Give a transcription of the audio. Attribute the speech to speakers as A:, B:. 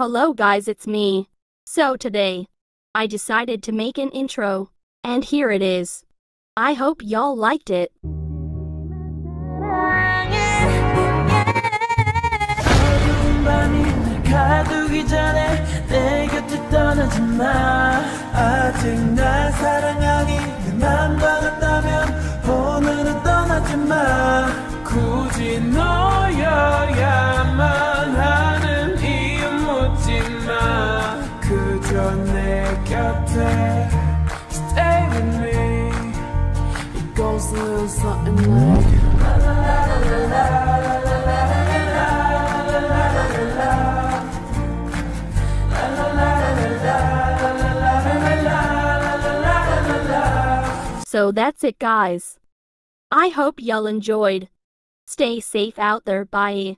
A: Hello guys, it's me. So today, I decided to make an intro, and here it is. I hope y'all liked it.
B: Stay with me It goes a little something like la la la la la la
A: So that's it guys. I hope y'all enjoyed. Stay safe out there, bye.